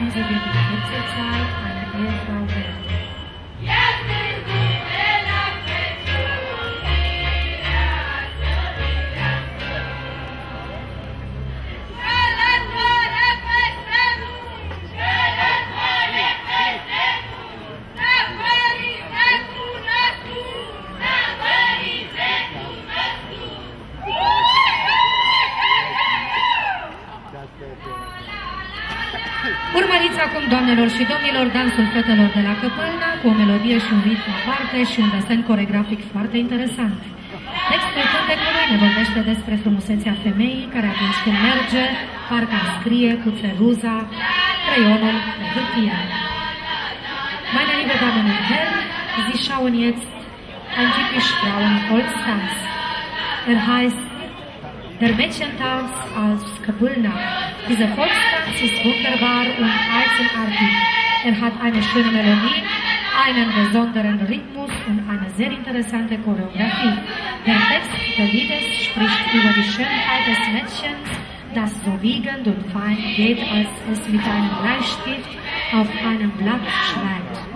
because of the kids outside on an airflow ground. Urmăriți acum, doamnelor și domnilor, dansul fetelor de la Căpălna cu o melodie și un ritm aparte și un desen coregrafic foarte interesant. Textul cântecului ne vorbește despre frumusețea femeii care atunci când merge, parcă scrie cu țeluza, creionul pe hârtie. Meine liebe Damen und Herren, Sie schauen jetzt ein typisch Frauenvolkstanz. Er heißt der Mädchentanz aus Kapulna. Dieser Volkstanz ist wunderbar und einzigartig. Er hat eine schöne Melodie, einen besonderen Rhythmus und eine sehr interessante Choreografie. Der Text des Liedes spricht über die Schönheit des Mädchens, das so wiegend und fein geht, als es mit einem Bleistift auf einem Blatt schreibt.